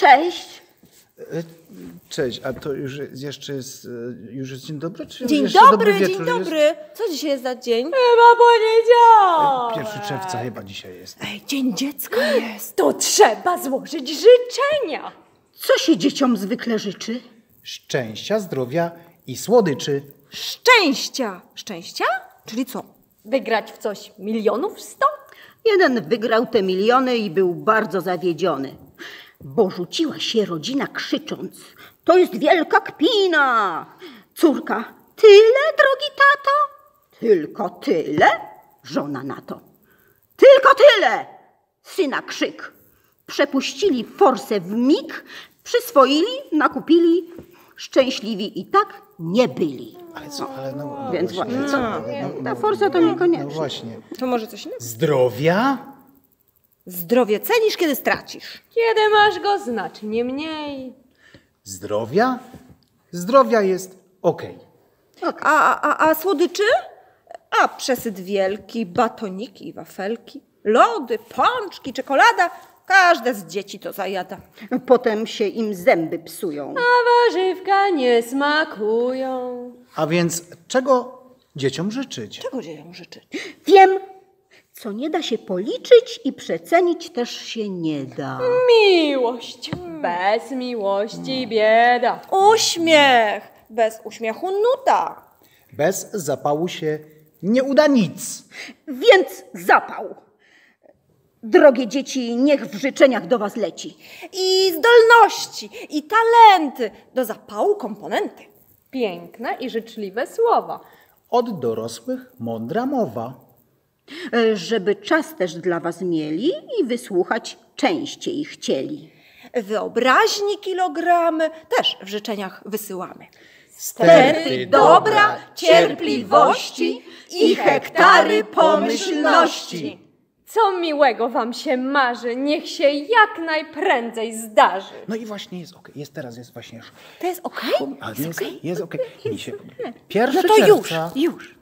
Cześć. E, Cześć, a to już jest, jeszcze jest, już jest dzień dobry? Czy Dzień jeszcze dobry, dzień dobry. Co dzisiaj jest za dzień? Chyba poniedziałek. Pierwszy czerwca chyba dzisiaj jest. Ej, dzień dziecka jest. To trzeba złożyć życzenia. Co się dzieciom zwykle życzy? Szczęścia, zdrowia i słodyczy. Szczęścia. Szczęścia? Czyli co? Wygrać w coś milionów sto? Jeden wygrał te miliony i był bardzo zawiedziony, bo rzuciła się rodzina krzycząc: To jest wielka kpina! Córka: Tyle, drogi tato? Tylko tyle? Żona na to: Tylko tyle! Syna krzyk. Przepuścili forsę w mig, przyswoili, nakupili, szczęśliwi i tak nie byli. Ale co, ale no, no Więc właśnie, co? no, Ta forsa to No niekoniecznie. właśnie. To może coś innego? Zdrowia? Zdrowie cenisz, kiedy stracisz. Kiedy masz go znacznie mniej. Zdrowia? Zdrowia jest okej. A, a, a, a słodyczy? A przesyt wielki, batoniki i wafelki, lody, pączki, czekolada. Każde z dzieci to zajada. Potem się im zęby psują. A warzywka nie smakują. A więc czego dzieciom życzyć? Czego dzieciom życzyć? Wiem, co nie da się policzyć i przecenić też się nie da. Miłość. Bez miłości bieda. Uśmiech. Bez uśmiechu nuda. Bez zapału się nie uda nic. Więc zapał. Drogie dzieci, niech w życzeniach do was leci. I zdolności, i talenty. Do zapału komponenty. Piękne i życzliwe słowa. Od dorosłych mądra mowa. E, Żeby czas też dla was mieli i wysłuchać częściej chcieli. Wyobraźni kilogramy też w życzeniach wysyłamy. Sterty dobra, cierpliwości i hektary pomyślności. Co miłego wam się marzy, niech się jak najprędzej zdarzy. No i właśnie jest okej. Jest teraz, jest właśnie. To jest okej? A jest, jest okej. Mi się podoba. Pierwszy No to już, czerwca. już.